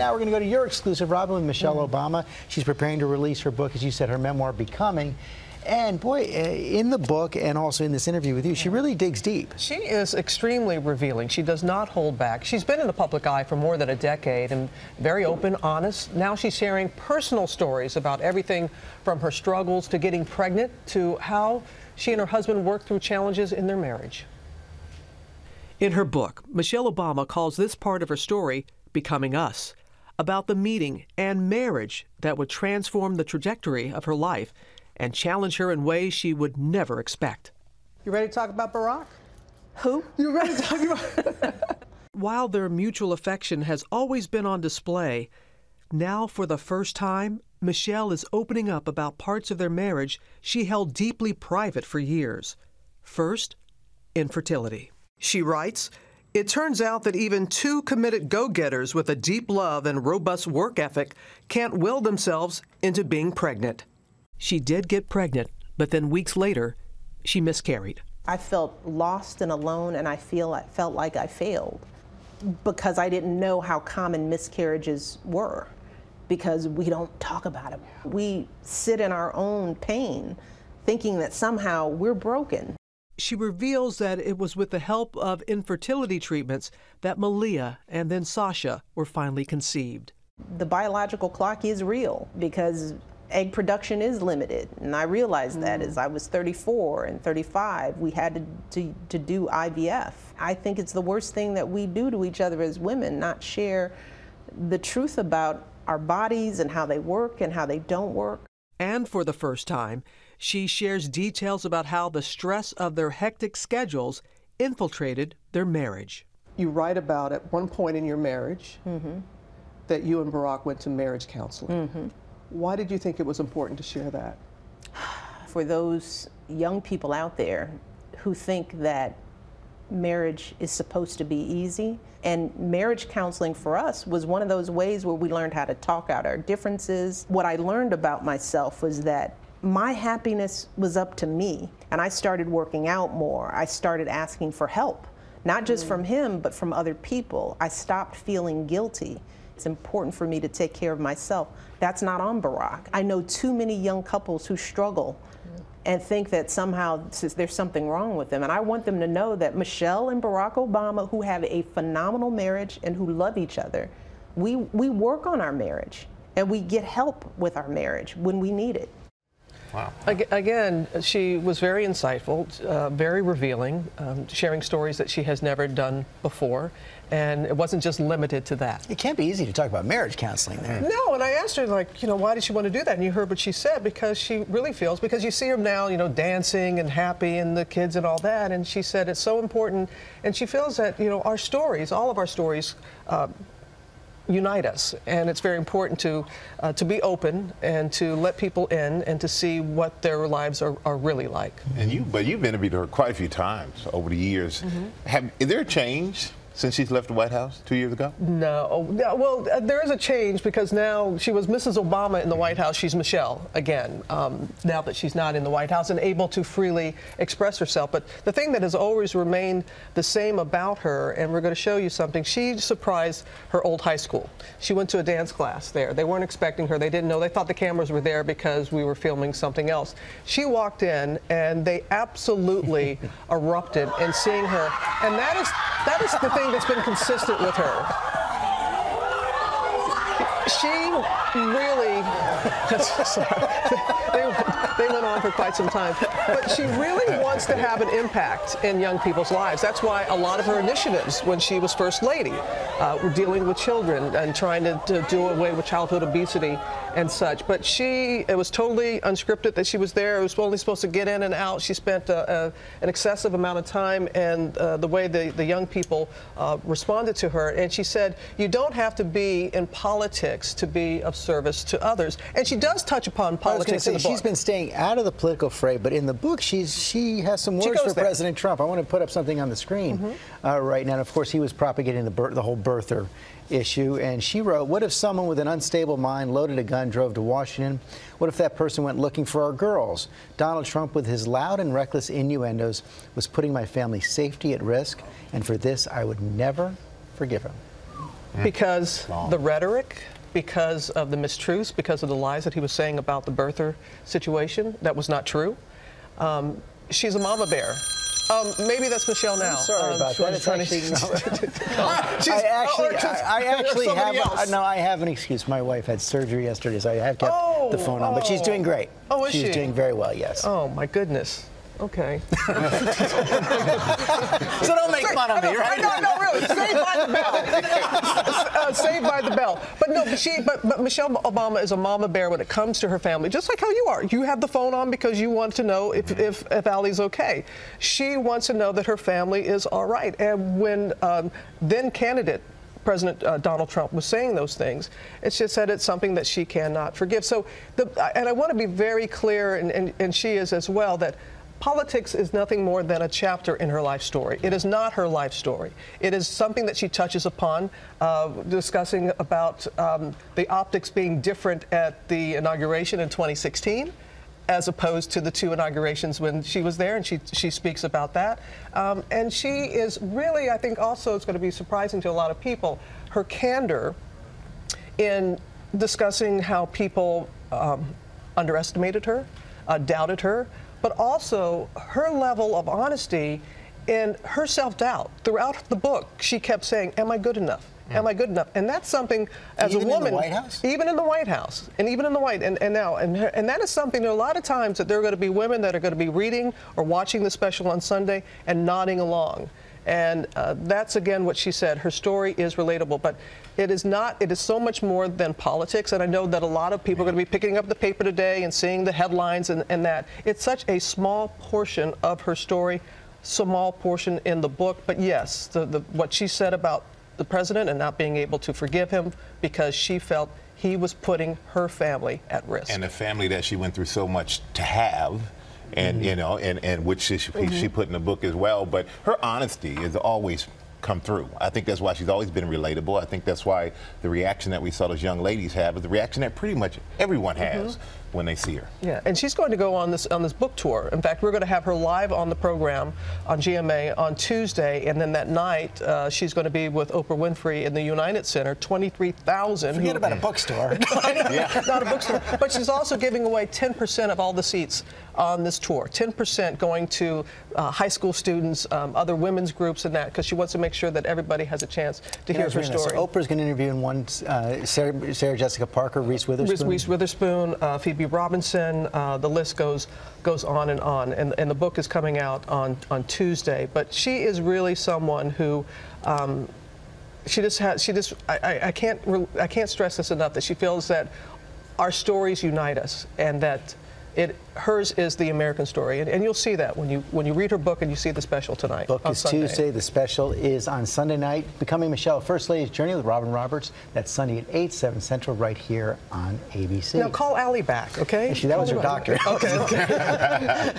now we're going to go to your exclusive, Robin, with Michelle mm. Obama. She's preparing to release her book, as you said, her memoir, Becoming. And boy, eh, in the book and also in this interview with you, she really digs deep. She is extremely revealing. She does not hold back. She's been in the public eye for more than a decade and very open, honest. Now she's sharing personal stories about everything from her struggles to getting pregnant to how she and her husband worked through challenges in their marriage. In her book, Michelle Obama calls this part of her story Becoming Us, about the meeting and marriage that would transform the trajectory of her life and challenge her in ways she would never expect. You ready to talk about Barack? Who? You ready to talk about? While their mutual affection has always been on display, now for the first time, Michelle is opening up about parts of their marriage she held deeply private for years. First, infertility. She writes, it turns out that even two committed go getters with a deep love and robust work ethic can't will themselves into being pregnant. She did get pregnant, but then weeks later, she miscarried. I felt lost and alone, and I feel I felt like I failed because I didn't know how common miscarriages were because we don't talk about it. We sit in our own pain thinking that somehow we're broken. She reveals that it was with the help of infertility treatments that Malia and then Sasha were finally conceived. The biological clock is real because egg production is limited. And I realized mm. that as I was 34 and 35, we had to, to, to do IVF. I think it's the worst thing that we do to each other as women, not share the truth about our bodies and how they work and how they don't work. And for the first time, she shares details about how the stress of their hectic schedules infiltrated their marriage. You write about at one point in your marriage mm-hmm. that you and Barack went to marriage counseling. Mm-hmm. Why did you think it was important to share that? For those young people out there who think that marriage is supposed to be easy, and marriage counseling for us was one of those ways where we learned how to talk out our differences. What I learned about myself was that my happiness was up to me, and I started working out more. I started asking for help, not just mm. from him, but from other people. I stopped feeling guilty. It's important for me to take care of myself. That's not on Barack. I know too many young couples who struggle and think that somehow there's something wrong with them. And I want them to know that Michelle and Barack Obama, who have a phenomenal marriage and who love each other, we, we work on our marriage and we get help with our marriage when we need it. Wow. Again, she was very insightful, uh, very revealing, um, sharing stories that she has never done before. And it wasn't just limited to that. It can't be easy to talk about marriage counseling there. No, and I asked her, like, you know, why did she want to do that? And you heard what she said, because she really feels, because you see her now, you know, dancing and happy and the kids and all that. And she said it's so important. And she feels that, you know, our stories, all of our stories, uh, unite us. And it's very important to, uh, to be open and to let people in and to see what their lives are, are really like. And you, but you've interviewed her quite a few times over the years. Mm -hmm. Have, is there a change since she's left the White House two years ago? No. Well, uh, there is a change because now she was Mrs. Obama in the White House. She's Michelle again, um, now that she's not in the White House and able to freely express herself. But the thing that has always remained the same about her, and we're going to show you something, she surprised her old high school. She went to a dance class there. They weren't expecting her. They didn't know. They thought the cameras were there because we were filming something else. She walked in, and they absolutely erupted in seeing her. And that is that is the thing that's been consistent with her. She really, they, they went on for quite some time, but she really wants to have an impact in young people's lives. That's why a lot of her initiatives when she was First Lady uh, were dealing with children and trying to, to do away with childhood obesity and such. But she, it was totally unscripted that she was there. It was only supposed to get in and out. She spent a, a, an excessive amount of time and uh, the way the, the young people uh, responded to her. And she said, you don't have to be in politics to be of service to others. And she does touch upon politics say, in the book. She's been staying out of the political fray, but in the book, she's she has some words for there. President Trump. I want to put up something on the screen mm -hmm. uh, right now. And of course, he was propagating the, the whole birther issue, and she wrote, What if someone with an unstable mind loaded a gun, drove to Washington? What if that person went looking for our girls? Donald Trump, with his loud and reckless innuendos, was putting my family's safety at risk, and for this, I would never forgive him. Because the rhetoric, because of the mistruths, because of the lies that he was saying about the birther situation. That was not true. Um, she's a mama bear. Um, maybe that's Michelle now. Sorry Um, about that. was It's actually, to- no. She's- I actually, or I, I actually have. somebody A, no, I have an excuse. My wife had surgery yesterday, so I have kept Oh, the phone on. But she's oh. doing great. Oh, is she's she? doing very well. Yes. Oh my goodness. Okay. So don't make fun of me, right? No, no, really. Saved by the bell. uh, saved by the bell. But no, but she, but, but Michelle Obama is a mama bear when it comes to her family, just like how you are. You have the phone on because you want to know if if, if Allie's okay. She wants to know that her family is all right. And when um, then candidate. President uh, Donald Trump was saying those things. It's just that it's something that she cannot forgive. So, the, and I want to be very clear, and, and, and she is as well, that Politics is nothing more than a chapter in her life story. It is not her life story. It is something that she touches upon, uh, discussing about um, the optics being different at the inauguration in 2016 as opposed to the two inaugurations when she was there, and she, she speaks about that. Um, and she is really, I think, also it's going to be surprising to a lot of people, her candor in discussing how people um, underestimated her, uh, doubted her, but also her level of honesty and her self doubt. Throughout the book, she kept saying, Am I good enough? Am I good enough? And that's something as Even in a the woman, White House? even in the White House, and even in the White, and, and now, and, and that is something. There are a lot of times that there are going to be women that are going to be reading or watching the special on Sunday and nodding along. And uh, that's again what she said. Her story is relatable, but it is not. It is so much more than politics. And I know that a lot of people are going to be picking up the paper today and seeing the headlines and, and that. It's such a small portion of her story, small portion in the book. But yes, the, the, what she said about the president and not being able to forgive him because she felt he was putting her family at risk. and a family that she went through so much to have and mm-hmm. you know and, and which she, she mm-hmm. put in the book as well. But her honesty has always come through. I think that's why she's always been relatable. I think that's why the reaction that we saw those young ladies have is the reaction that pretty much everyone mm-hmm. has when they see her Yeah, and she's going to go on this on this book tour. In fact, we're going to have her live on the program on GMA on Tuesday, and then that night uh, she's going to be with Oprah Winfrey in the United Center. Twenty-three thousand. Forget about a bookstore. Not a bookstore, but she's also giving away 10% of all the seats on this tour. 10% going to uh, high school students, um, other women's groups, and that because she wants to make sure that everybody has a chance to hear Yes, her Rena, so story. Oprah's going to interview in one uh, Sarah, Sarah Jessica Parker, Reese Witherspoon. Reese, Reese Witherspoon, uh, Robinson, uh, the list goes goes on and on. And, and the book is coming out on, on Tuesday. But she is really someone who. Um, she just has. She just. I, I, can't. I can't stress this enough. That she feels that our stories unite us, and that it hers is the American story. And, and you'll see that when you when you read her book and you see the special tonight. Book is Sunday. Tuesday. The special is on Sunday night. Becoming Michelle, First Lady's Journey with Robin Roberts. That's Sunday at 8, 7 Central, right here on ABC. Now call Allie back, okay? Actually, that was Call her her back. doctor. Okay. okay.